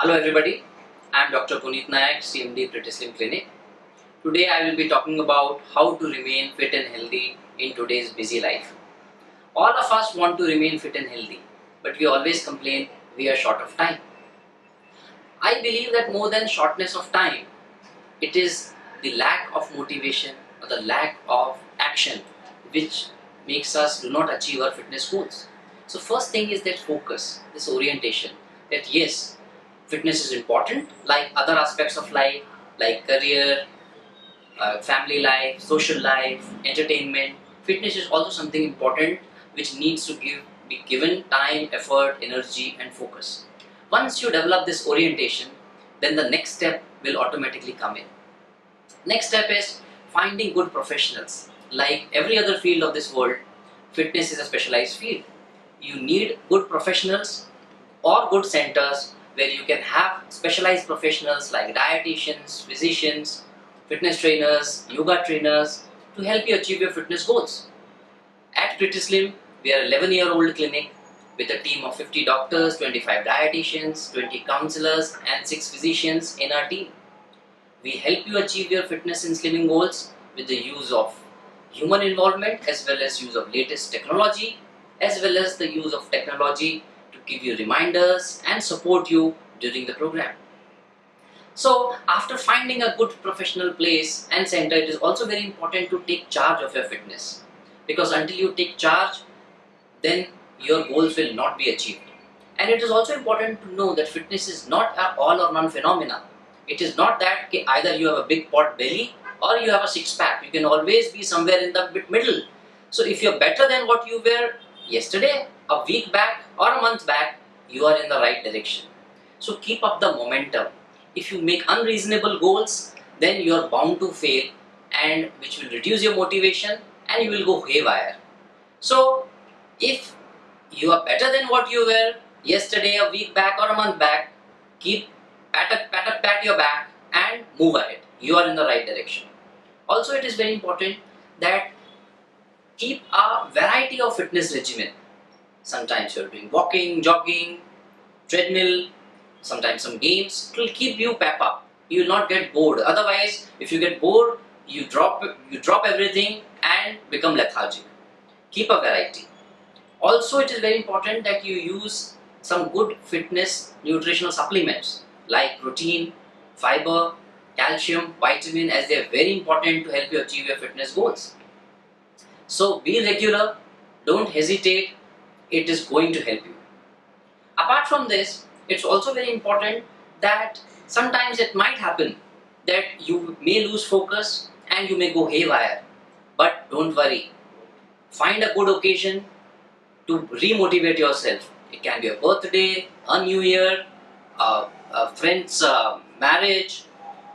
Hello everybody, I am Dr. Puneet Nayak, CMD Pretty Slim Clinic. Today I will be talking about how to remain fit and healthy in today's busy life. All of us want to remain fit and healthy, but we always complain we are short of time. I believe that more than shortness of time, it is the lack of motivation or the lack of action which makes us do not achieve our fitness goals. So first thing is that focus, this orientation that yes, fitness is important like other aspects of life like career, uh, family life, social life, entertainment. Fitness is also something important which needs to give be given time, effort, energy and focus. Once you develop this orientation, then the next step will automatically come in. Next step is finding good professionals. Like every other field of this world, fitness is a specialized field. You need good professionals or good centers where you can have specialized professionals like dietitians, physicians, fitness trainers, yoga trainers to help you achieve your fitness goals. At Pretty Slim, we are 11 year old clinic with a team of 50 doctors, 25 dietitians, 20 counselors and 6 physicians in our team. We help you achieve your fitness and slimming goals with the use of human involvement as well as use of latest technology as well as the use of technology give you reminders and support you during the program. So after finding a good professional place and center, it is also very important to take charge of your fitness because until you take charge, then your goals will not be achieved. And it is also important to know that fitness is not a all or none phenomena. It is not that either you have a big pot belly or you have a six pack. You can always be somewhere in the middle. So if you're better than what you were yesterday, a week back or a month back, you are in the right direction. So keep up the momentum. If you make unreasonable goals, then you are bound to fail and which will reduce your motivation and you will go haywire. So if you are better than what you were yesterday, a week back or a month back, keep pat, a, pat, a, pat your back and move ahead. You are in the right direction. Also it is very important that keep a variety of fitness regimen. Sometimes you're doing walking, jogging, treadmill, sometimes some games. It will keep you pep up. You will not get bored. Otherwise, if you get bored, you drop you drop everything and become lethargic. Keep a variety. Also, it is very important that you use some good fitness nutritional supplements like protein, fiber, calcium, vitamin as they are very important to help you achieve your fitness goals. So be regular, don't hesitate, it is going to help you. Apart from this, it's also very important that sometimes it might happen that you may lose focus and you may go haywire. But don't worry, find a good occasion to remotivate yourself. It can be a birthday, a new year, a friend's uh, marriage,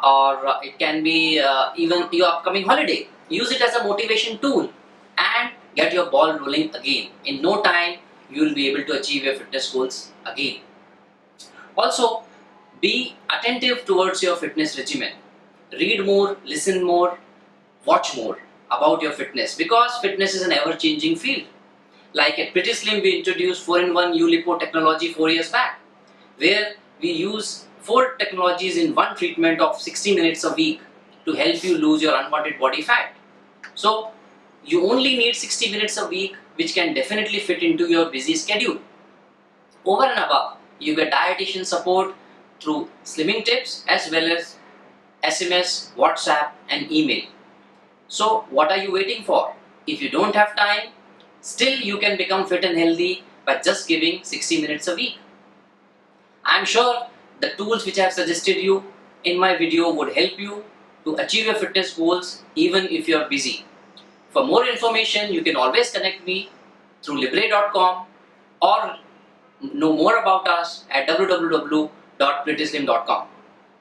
or uh, it can be uh, even your upcoming holiday. Use it as a motivation tool and get your ball rolling again. In no time, you will be able to achieve your fitness goals again. Also, be attentive towards your fitness regimen. Read more, listen more, watch more about your fitness because fitness is an ever-changing field. Like at Pretty Slim, we introduced 4-in-1 ULipo technology 4 years back, where we use 4 technologies in one treatment of 60 minutes a week to help you lose your unwanted body fat. So, you only need 60 minutes a week which can definitely fit into your busy schedule. Over and above, you get dietitian support through slimming tips as well as SMS, WhatsApp and email. So what are you waiting for? If you don't have time, still you can become fit and healthy by just giving 60 minutes a week. I am sure the tools which I have suggested you in my video would help you to achieve your fitness goals even if you are busy. For more information, you can always connect me through lybrate.com or know more about us at www.prettyslim.com.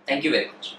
Thank you very much.